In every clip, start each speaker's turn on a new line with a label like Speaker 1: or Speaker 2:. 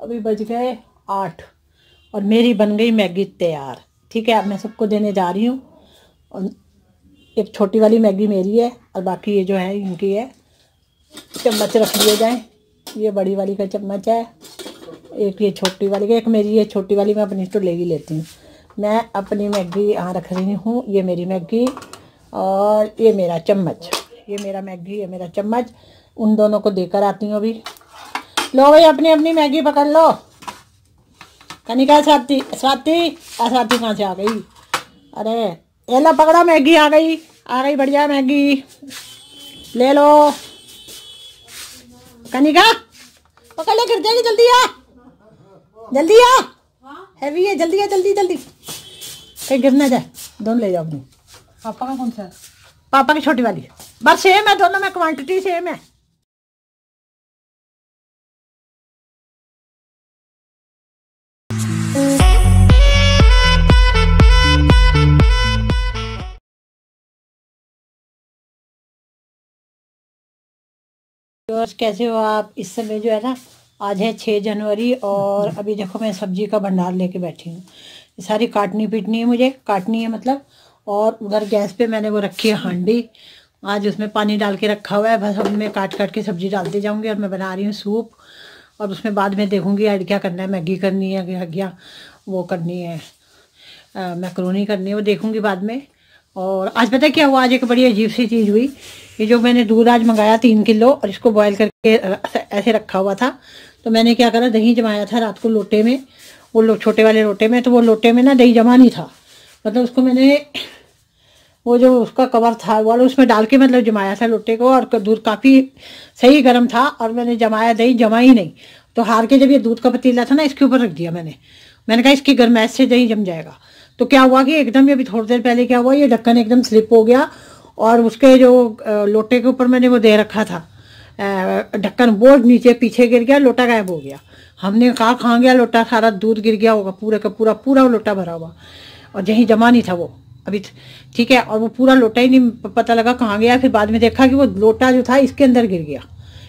Speaker 1: अभी बज गए आठ। और मेरी बन गई मैगी तैयार। ठीक है, अब मैं सबको देने जा रही हूँ। और एक छोटी वाली मैगी मेरी है और बाकी ये जो है, इनकी है। चम्मच रख लिए जाए। ये बड़ी वाली का चम्मच है। एक ये छोटी वाली का, एक मेरी ये छोटी वाली मैं अपनी तो ले ही लेती हूँ। मैं अपनी मैगी यहाँ रख रही हूँ। ये मेरी मैगी और ये मेरा चम्मच। ये मेरा मैगी, ये मेरा चम्मच। उन दोनों को देकर आती हूँ अभी। लो भाई अपनी अपनी मैगी पकड़ लो। कनिका स्वाति? स्वाति स्वाति कहाँ से आ गई? अरे ये लो पकड़ो मैगी आ गई। आ गई बढ़िया मैगी। ले लो। कनिका पकड़ ले गिर जाएगी जल्दी आ? जल्दी आ। हैवी है जल्दी आ जल्दी जल्दी। कहीं गिर ना जाए। दोनों ले जाओ अपनी।
Speaker 2: पापा का कौन सा
Speaker 1: पापा की छोटी वाली। बस सेम है दोनों में क्वांटिटी सेम है। व्यूअर्स कैसे हो आप? इस समय जो है ना, आज है छः जनवरी और अभी देखो मैं सब्ज़ी का भंडार लेके बैठी हूँ। ये सारी काटनी पीटनी है मुझे, काटनी है मतलब और उधर गैस पे मैंने वो रखी है हांडी। आज उसमें पानी डाल के रखा हुआ है, बस अब मैं काट काट के सब्ज़ी डालते जाऊँगी और मैं बना रही हूँ सूप। और उसमें बाद में देखूँगी ऐड क्या करना है, मैगी करनी है, क्या वो करनी है मैक्रोनी करनी है, वो देखूँगी बाद में। और आज पता क्या हुआ? आज एक बड़ी अजीब सी चीज़ हुई। ये जो मैंने दूध आज मंगाया तीन किलो और इसको बॉयल करके ऐसे रखा हुआ था तो मैंने क्या करा, दही जमाया था रात को लोटे में, वो लो, छोटे वाले लोटे में तो वो लोटे में ना दही जमा नहीं था। मतलब उसको मैंने वो जो उसका कवर था वाला उसमें डाल के मतलब जमाया था लोटे को और दूध काफ़ी सही गर्म था और मैंने जमाया दही जमा ही नहीं। तो हार के जब ये दूध का पतीला था ना, इसके ऊपर रख दिया मैंने। मैंने कहा इसकी गर्मैश से दही जम जाएगा। तो क्या हुआ कि एकदम ये अभी थोड़ी देर पहले क्या हुआ, ये ढक्कन एकदम स्लिप हो गया और उसके जो लोटे के ऊपर मैंने वो दे रखा था। ढक्कन वो नीचे पीछे गिर गया, लोटा गायब हो गया। हमने कहा खा गया लोटा? सारा दूध गिर गया होगा, पूरे का पूरा पूरा लोटा भरा हुआ। और यहीं जमा नहीं था वो। अभी ठीक है, और वो पूरा लोटा ही नहीं पता लगा कहाँ गया। फिर बाद में देखा कि वो लोटा जो था, इसके अंदर गिर गया,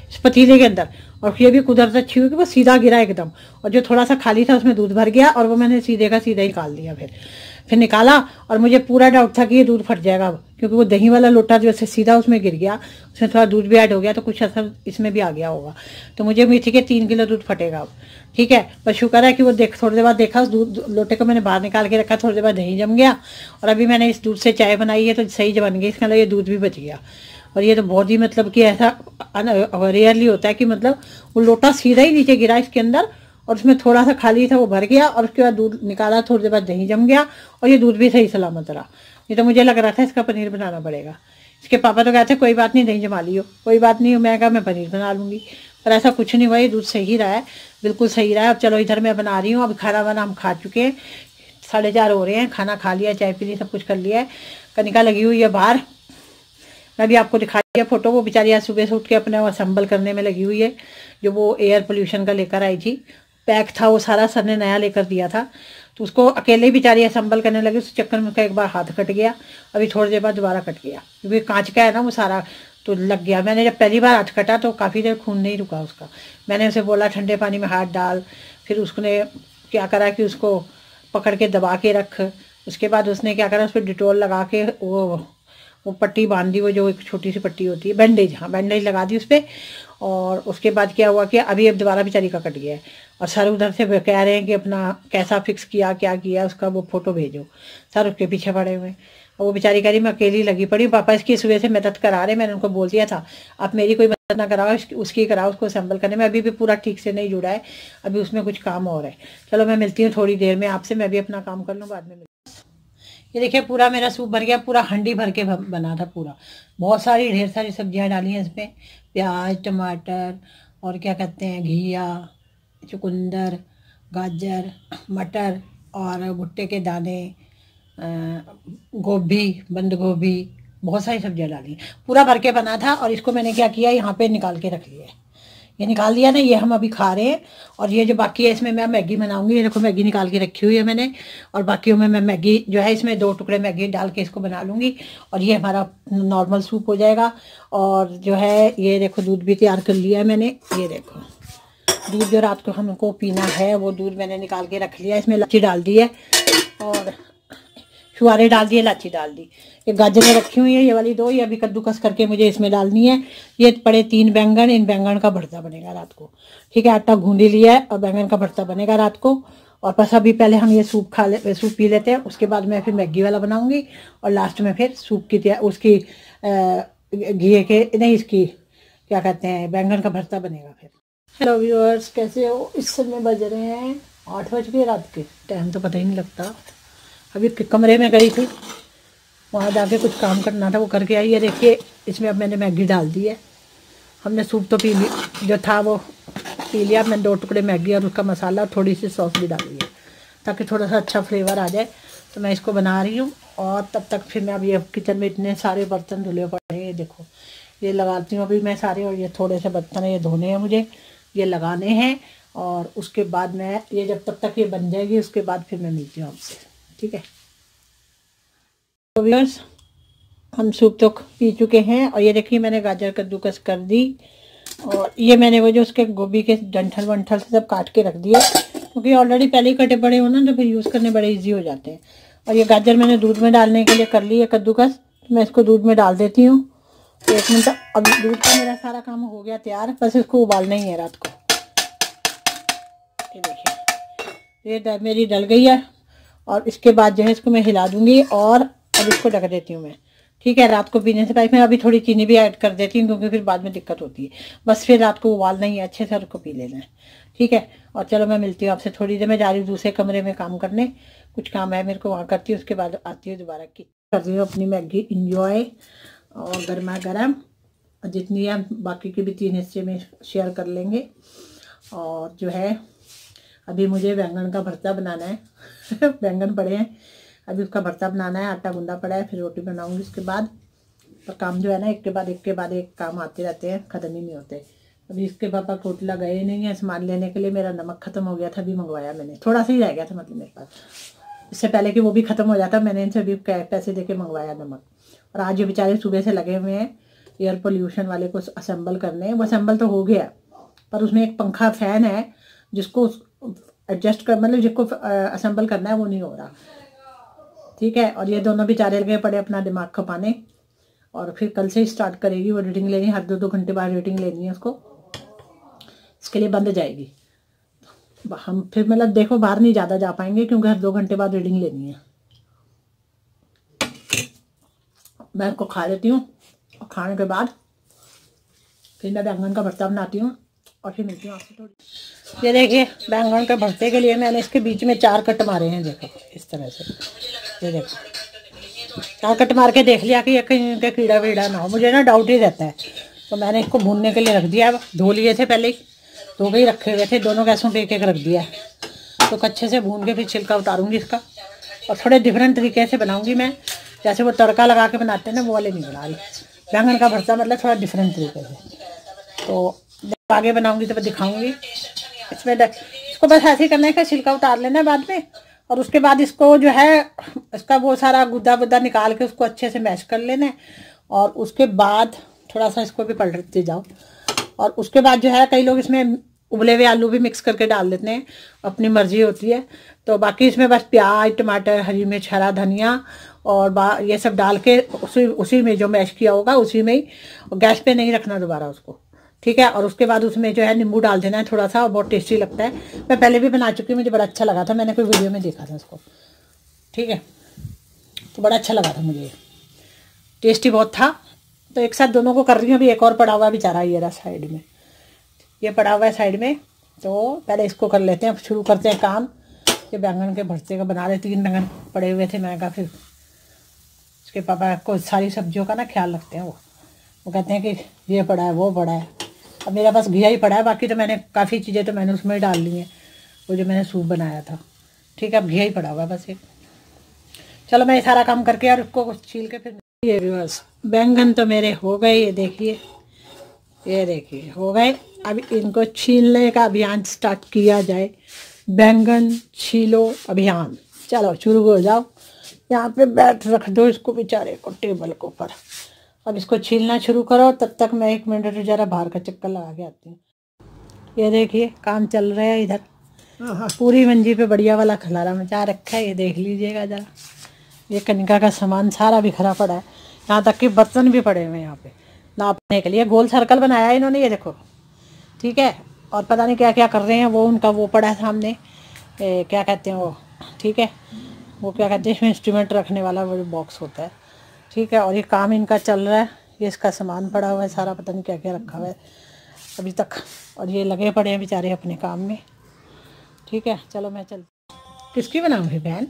Speaker 1: इस पतीले के अंदर। और ये भी कुदरत अच्छी हुई कि वो सीधा गिरा एकदम। और जो थोड़ा सा खाली था, उसमें दूध भर गया और वो मैंने सीधे का सीधा ही निकाल दिया फिर। फिर निकाला और मुझे पूरा डाउट था कि ये दूध फट जाएगा, क्योंकि वो दही वाला लोटा जो से सीधा उसमें गिर गया, उसमें थोड़ा दूध भी ऐड हो गया तो कुछ असर इसमें भी आ गया होगा। तो मुझे उम्मीद थी कि तीन किलो दूध फटेगा अब, ठीक है? पर शुक्र है कि वो देख, थोड़ी देर बाद देखा, उस दूध, लोटे को मैंने बाहर निकाल के रखा, थोड़ी देर बाद दही जम गया और अभी मैंने इस दूध से चाय बनाई है तो सही बन गई, इसका ये दूध भी बच गया। और ये तो बहुत ही मतलब कि ऐसा रेयरली होता है कि मतलब वो लोटा सीधा ही नीचे गिरा इसके अंदर और उसमें थोड़ा सा खाली था, वो भर गया और उसके बाद दूध निकाला, थोड़ी देर बाद दही जम गया और ये दूध भी सही सलामत रहा। ये तो मुझे लग रहा था इसका पनीर बनाना पड़ेगा। इसके पापा तो कहते कोई बात नहीं, दही जमा लियो। कोई बात नहीं, मैं कहा, मैं पनीर बना लूँगी। पर ऐसा कुछ नहीं हुआ, ये दूध सही रहा है, बिल्कुल सही रहा है। अब चलो, इधर मैं बना रही हूँ, अब खाना वाना हम खा चुके हैं। साढ़े चार हो रहे हैं, खाना खा लिया, चाय पी ली, सब कुछ कर लिया है। कनिका लगी हुई है बाहर। मैं भी आपको दिखा दिया फ़ोटो, वो बेचारी आज सुबह से उठ के अपने असम्बल करने में लगी हुई है, जो वो एयर पोल्यूशन का लेकर आई थी। पैक था, वो सारा सर ने नया लेकर दिया था। तो उसको अकेले बेचारी असम्बल करने लगी, उस चक्कर में उसका एक बार हाथ कट गया, अभी थोड़ी देर बाद दोबारा कट गया। क्योंकि कांच का है ना, वो सारा तो लग गया। मैंने जब पहली बार हाथ कटा तो काफ़ी देर खून नहीं रुका उसका। मैंने उसे बोला, ठंडे पानी में हाथ डाल। फिर उसने क्या करा कि उसको पकड़ के दबा के रख। उसके बाद उसने क्या करा, उस पर डिटोल लगा के वो वो पट्टी बाँध दी, वो जो एक छोटी सी पट्टी होती है बैंडेज हाँ बैंडेज लगा दी उस पर और उसके बाद क्या हुआ कि अभी अब दोबारा बेचारी का कट गया है। और सर उधर से कह रहे हैं कि अपना कैसा फिक्स किया, क्या किया, उसका वो फ़ोटो भेजो। सर उसके पीछे पड़े हुए। और वो बेचारी कह रही, मैं अकेली लगी पड़ी पापा इसकी सुबह से मदद करा रहे मैंने उनको बोल दिया था, आप मेरी कोई मदद ना कराओ उसकी कराओ, उसको असेंबल करने में, अभी भी पूरा ठीक से नहीं जुड़ा है, अभी उसमें कुछ काम और है। चलो मैं मिलती हूँ थोड़ी देर में आपसे, मैं भी अपना काम कर लूँ, बाद में ये देखिए, पूरा मेरा सूप भर गया, पूरा हंडी भर के बना था पूरा। बहुत सारी, ढेर सारी सब्ज़ियाँ डाली हैं इसमें, प्याज, टमाटर और क्या कहते हैं, घिया चुकंदर, गाजर, मटर और भुट्टे के दाने गोभी, बंद गोभी, बहुत सारी सब्ज़ियाँ डाली पूरा भर के बना था और इसको मैंने क्या किया, यहाँ पे निकाल के रख लिया ये निकाल दिया ना, ये हम अभी खा रहे हैं और ये जो बाकी है, इसमें मैं मैगी बनाऊँगी। ये देखो, मैगी निकाल के रखी हुई है मैंने और बाकियों में मैं मैगी जो है, इसमें दो टुकड़े मैगी डाल के इसको बना लूँगी और ये हमारा नॉर्मल सूप हो जाएगा। और जो है, ये देखो, दूध भी तैयार कर लिया है मैंने। ये देखो। दूध जो रात को हमको पीना है, वो दूध मैंने निकाल के रख लिया, इसमें इलायची डाल दी है और छुआरे डाल दिए इलायची डाल दी। ये गाजरें रखी हुई है, ये वाली दो, ये अभी कद्दूकस करके मुझे इसमें डालनी है। ये पड़े तीन बैंगन, इन बैंगन का भरता बनेगा रात को। ठीक है, आटा गूंदी लिया है और बैंगन का भरता बनेगा रात को। और बस अभी पहले हम ये सूप खा ले, सूप पी लेते हैं, उसके बाद मैं फिर मैगी वाला बनाऊँगी और लास्ट में फिर सूप की उसकी घी के, नहीं, इसकी, क्या कहते हैं, बैंगन का भरता बनेगा फिर। हेलो व्यूअर्स कैसे हो? इस समय बज रहे हैं आठ बज गए रात के। टाइम तो पता ही नहीं लगता। अभी कमरे में गई थी। वहाँ जाके कुछ काम करना था, वो करके आई है। देखिए, इसमें अब मैंने मैगी डाल दी है। हमने सूप तो पी ली। जो था वो पी लिया। मैंने दो टुकड़े मैगी और उसका मसाला और थोड़ी सी सॉस भी डाली है, ताकि थोड़ा सा अच्छा फ्लेवर आ जाए। तो मैं इसको बना रही हूँ और तब तक फिर मैं अब ये किचन में इतने सारे बर्तन धुले पड़े हैं। ये देखो, ये लगाती हूँ अभी मैं सारे और ये थोड़े से बर्तन ये धोने हैं मुझे। ये लगाने हैं और उसके बाद मैं, ये जब तक तक ये बन जाएगी, उसके बाद फिर मैं मिलती हूँ आपसे, ठीक है? तो व्यूअर्स हम सूप तो पी चुके हैं और ये देखिए मैंने गाजर कद्दूकस कर दी और ये मैंने वो जो उसके गोभी के डंठल वंठल से सब काट के रख दिए, क्योंकि ऑलरेडी पहले ही कटे पड़े हो ना तो फिर यूज़ करने बड़े इजी हो जाते हैं। और ये गाजर मैंने दूध में डालने के लिए कर ली है कद्दूकस तो मैं इसको दूध में डाल देती हूँ। एक मिनट, अब दूध का मेरा सारा काम हो गया तैयार, बस इसको उबालना ही है रात को। ये देखिए, ये मेरी डल गई है, और इसके बाद जो है इसको मैं हिला दूँगी, और अब इसको ढक देती हूँ मैं। ठीक है, रात को पीने से पहले मैं अभी थोड़ी चीनी भी ऐड कर देती हूँ, क्योंकि फिर बाद में दिक्कत होती है। बस फिर रात को उबालना ही है, अच्छे से उसको पी लेना है। ठीक है, और चलो मैं मिलती हूँ आपसे थोड़ी देर, में जा रही हूँ दूसरे कमरे में काम करने। कुछ काम है मेरे को वहाँ करती हूँ, उसके बाद आती हूँ दोबारा की। कर रही हूँ अपनी मैगी इंजॉय और गर्मा गर्म जितनी है, बाकी के भी तीन हिस्से में शेयर कर लेंगे। और जो है, अभी मुझे बैंगन का भरता बनाना है। बैंगन पड़े हैं। अभी उसका भरता बनाना है, आटा गुंदा पड़ा है, फिर रोटी बनाऊँगी उसके बाद। पर काम जो है ना, एक के बाद, एक के बाद एक काम आते रहते हैं, ख़त्म ही नहीं होते। अभी इसके पापा कोटला गए नहीं है सामान लेने के लिए, मेरा नमक ख़त्म हो गया था, अभी मंगवाया मैंने। थोड़ा सा ही रह गया था मतलब मेरे पास। इससे पहले कि वो भी ख़त्म हो जाता, मैंने इनसे अभी पैसे दे के मंगवाया नमक। और आज ये बेचारे सुबह से लगे हुए हैं एयर पोल्यूशन वाले को असेंबल करने वो असेंबल तो हो गया, पर उसमें एक पंखा फ़ैन है, जिसको एडजस्ट कर मतलब जिसको असेंबल करना है, वो नहीं हो रहा। ठीक है? और ये दोनों बेचारे लगे पड़े अपना दिमाग खपाने। और फिर कल से ही स्टार्ट करेगी वो रेटिंग लेनी, हर दो दो घंटे बाद रेटिंग लेनी है उसको। इसके लिए बंद जाएगी। हम फिर मतलब देखो, बाहर नहीं ज़्यादा जा पाएँगे, क्योंकि हर दो घंटे बाद रीडिंग लेनी है। मैं इसको खा लेती हूँ और खाने के बाद फिर मैं बैंगन का भरता बनाती हूँ और फिर मिलती हूँ आपसे थोड़ी ये देखिए, बैंगन के भरते के लिए मैंने इसके बीच में चार कट मारे हैं, देखो, इस तरह से। ये देखो, चार कट मार के देख लिया कि ये कहीं के कीड़ा वीड़ा ना हो। मुझे ना डाउट ही रहता है। तो मैंने इसको भूनने के लिए रख दिया। धो लिए थे पहले ही। धो के ही रखे हुए थे। दोनों गैसों पे एक एक रख दिया तो अच्छे से भून के फिर छिलका उतारूँगी इसका। और थोड़े डिफरेंट तरीके से बनाऊँगी मैं। जैसे वो तड़का लगा के बनाते हैं ना, वो वाले नहीं बना रही। बैंगन का भरता मतलब थोड़ा डिफरेंट तरीके से। तो जब आगे बनाऊँगी तो मैं दिखाऊँगी। इसमें इसको बस ऐसे ही करना है कि छिलका उतार लेना है बाद में, और उसके बाद इसको जो है, इसका वो सारा गुद्दा बुद्दा निकाल के उसको अच्छे से मैश कर लेना है, और उसके बाद थोड़ा सा इसको भी पलटते जाओ। और उसके बाद जो है, कई लोग इसमें उबले हुए आलू भी मिक्स करके डाल देते हैं, अपनी मर्ज़ी होती है। तो बाकी इसमें बस प्याज, टमाटर, हरी मिर्च, हरा धनिया और ये सब डाल के उसी उसी में जो मैश किया होगा, उसी में ही गैस पे नहीं रखना दोबारा उसको। ठीक है? और उसके बाद उसमें जो है नींबू डाल देना है थोड़ा सा, और बहुत टेस्टी लगता है। मैं पहले भी बना चुकी हूँ, मुझे बड़ा अच्छा लगा था, मैंने कोई वीडियो में देखा था उसको। ठीक है? तो बड़ा अच्छा लगा था मुझे। टेस्टी बहुत था। तो एक साथ दोनों को कर रही हूँ, अभी एक और पड़ा हुआ बेचारा, ये रहा साइड में। ये पड़ा हुआ है साइड में तो पहले इसको कर लेते हैं शुरू करते हैं काम। ये बैंगन के भरते का बना रहे, तीन बैंगन पड़े हुए थे, मैंने कहा फिर उसके पापा को सारी सब्जियों का ना ख्याल रखते हैं वो। वो कहते हैं कि ये पड़ा है, वो पड़ा है। अब मेरा पास घिया ही पड़ा है, बाकी तो मैंने काफ़ी चीज़ें तो मैंने उसमें डाल ली हैं। वो जो मैंने सूप बनाया था। ठीक है, अब घिया ही पड़ा हुआ बस एक। चलो मैं ये सारा काम करके और उसको छील के फिर ये बस बैंगन तो मेरे हो गए, ये देखिए। ये देखिए, हो गए। अब इनको छीलने का अभियान स्टार्ट किया जाए। बैंगन छीलो अभियान। चलो, शुरू हो जाओ। यहाँ पे बैठ रख दो इसको बेचारे को टेबल के ऊपर। अब इसको छीलना शुरू करो तब तक मैं एक मिनट ज़रा बाहर का चक्कर लगा के आती हूँ। ये देखिए काम चल रहा है इधर। पूरी मंजी पे बढ़िया वाला खलारा मचा रखा है ये देख लीजिएगा जरा। ये कनिका का सामान सारा बिखरा पड़ा है। यहाँ तक कि बर्तन भी पड़े हुए हैं यहाँ पे। नापने के लिए गोल सर्कल बनाया है इन्होंने ये देखो। ठीक है? और पता नहीं क्या क्या कर रहे हैं वो उनका वो पड़ा है सामने। ए, क्या कहते हैं वो? ठीक है? वो क्या कहते हैं इंस्ट्रूमेंट रखने वाला वो बॉक्स होता है। ठीक है, और ये काम इनका चल रहा है। ये इसका सामान पड़ा हुआ है, सारा पता नहीं क्या क्या रखा हुआ है अभी तक। और ये लगे पड़े हैं बेचारे अपने काम में। ठीक है, चलो मैं चल किसकी बनाऊँगी बहन?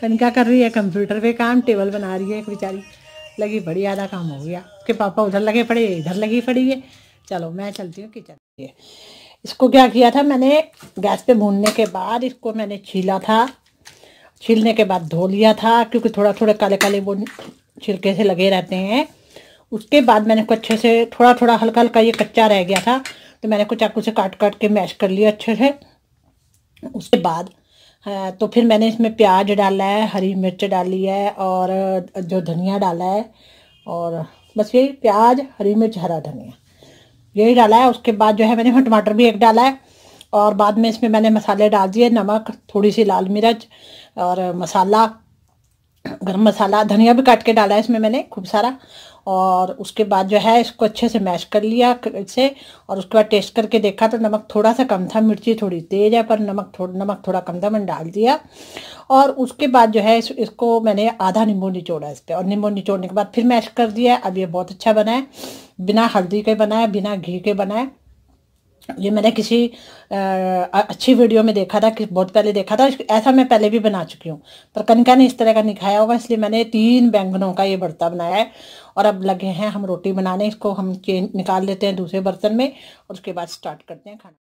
Speaker 1: कनिका कर रही है? कंप्यूटर पे काम टेबल बना रही है एक बेचारी। लगी बड़ी आधा काम हो गया। कि पापा उधर लगे पड़े, इधर लगी पड़ी है। चलो मैं चलती हूँ किचन इसको क्या किया था मैंने? गैस पे भूनने के बाद इसको मैंने छीला था। छीलने के बाद धो लिया था, क्योंकि थोड़ा थोड़ा काले काले वो छिलके से लगे रहते हैं। उसके बाद मैंने कुछ अच्छे से थोड़ा थोड़ा हल्का हल्का ये कच्चा रह गया था तो मैंने कुछ चाकू से काट काट के मैश कर लिया अच्छे से। उसके बाद तो फिर मैंने इसमें प्याज डाला है, हरी मिर्च डाली है, और जो धनिया डाला है, और बस यही प्याज, हरी मिर्च, हरा धनिया। यही डाला है, उसके बाद जो है मैंने टमाटर भी एक डाला है। और बाद में इसमें मैंने मसाले डाल दिए नमक थोड़ी सी लाल मिर्च और मसाला गरम मसाला धनिया भी काट के डाला है इसमें मैंने खूब सारा। और उसके बाद जो है इसको अच्छे से मैश कर लिया इसे और उसके बाद टेस्ट करके देखा तो नमक थोड़ा सा कम था मिर्ची थोड़ी तेज़ है पर नमक थोड़ा नमक थोड़ा कम था मैंने डाल दिया। और उसके बाद जो है इस, इसको मैंने आधा नींबू निचोड़ा इस पर और नींबू निचोड़ने के बाद फिर मैश कर दिया अब ये बहुत अच्छा बना है। बिना हल्दी के बनाए बिना घी के बनाए ये मैंने किसी आ, अच्छी वीडियो में देखा था कि बहुत पहले देखा था ऐसा मैं पहले भी बना चुकी हूँ। पर कनिका ने इस तरह का नहीं खाया होगा इसलिए मैंने तीन बैंगनों का ये बर्ता बनाया है। और अब लगे हैं हम रोटी बनाने इसको हम चेंज निकाल लेते हैं दूसरे बर्तन में और उसके बाद स्टार्ट करते हैं खाना।